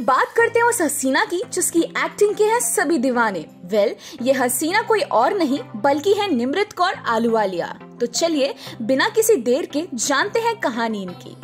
बात करते हैं उस हसीना की, जिसकी एक्टिंग के हैं सभी दीवाने। वेल ये हसीना कोई और नहीं, बल्कि है निमृत कौर आलूवालिया। तो चलिए, बिना किसी देर के जानते हैं कहानी इनकी।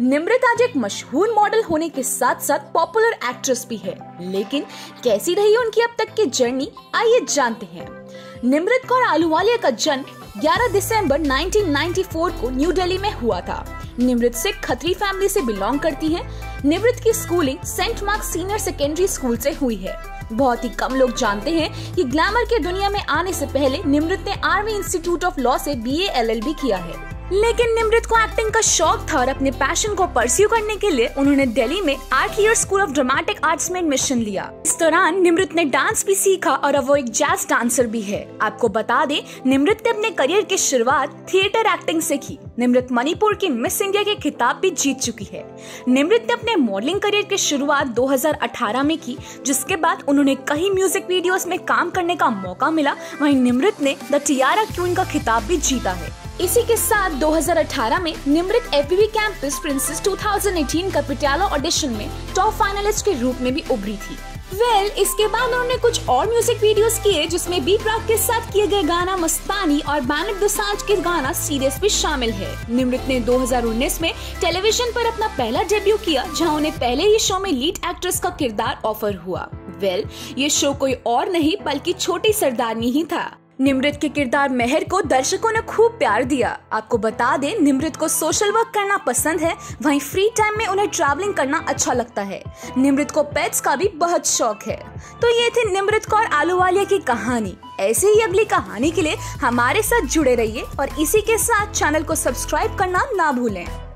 निमृत आज एक मशहूर मॉडल होने के साथ साथ पॉपुलर एक्ट्रेस भी है। लेकिन कैसी रही उनकी अब तक की जर्नी आइए जानते हैं। निमृत कौर आलूवालिया का जन्म 11 दिसंबर 1994 को न्यू दिल्ली में हुआ था। निमृत सिख खत्री फैमिली से बिलोंग करती हैं। निवृत्त की schooling saint mark senior secondary school से हुई है। बहुत ही कम लोग जानते हैं कि ग्लैमर के दुनिया में आने से पहले निमृत ने आर्मी इंस्टीट्यूट ऑफ़ लॉ से बी एलएलबी किया है। लेकिन निमृत को एक्टिंग का शौक था और अपने पैशन को परस्यू करने के लिए उन्होंने दिल्ली में art year school of dramatic arts में एडमिशन लिया। इस दौरान निमृत ने डांस भी सीखा और अब वो एक जैज डांसर भी है। आपको बता दें, निमृत ने अपने करियर की शुरुआत थिएटर एक्टिंग से की। निमृत मणिपुर की मिस इंडिया के खिताब भी जीत चुकी है। निमृत ने अपने मॉडलिंग करियर की शुरुआत 2018 में की, जिसके बाद उन्होंने कई म्यूज़िक वीडियोस में काम करने का मौका मिला। वहीं निमृत ने द टियारा क्यून का खिताब भी जीता है। इसी के साथ 2018 में निमृत एफ़ कैंपस प्रिंसेस 2018 का पटियाला ऑडिशन में टॉप फाइनलिस्ट के रूप में भी उभरी थी। वेल well, इसके बाद उन्होंने कुछ और म्यूज़िक वीडियोस किए जिसमें बी प्राक के साथ किए गए गाना मस्तानी और बैनक दसांज के गाना सीरियस भी शामिल है। निमृत ने 2019 में टेलीविज़न पर अपना पहला डेब्यू किया जहाँ उन्हें पहले ही शो में लीड एक्ट्रेस का किरदार ऑफ़र हुआ। वेल well, ये शो कोई और नहीं बल्कि छोटी सरदारनी ही था। निमृत के किरदार मेहर को दर्शकों ने खूब प्यार दिया। आपको बता दें, निमृत को सोशल वर्क करना पसंद है, वहीं फ्री टाइम में उन्हें ट्रैवलिंग करना अच्छा लगता है। निमृत को पेट्स का भी बहुत शौक है। तो ये थी निमृत कौर आलूवालिया की कहानी। ऐसे ही अगली कहानी के लिए हमारे साथ जुड़े रहिए और इसी के साथ चैनल को सब्सक्राइब करना ना भूलें।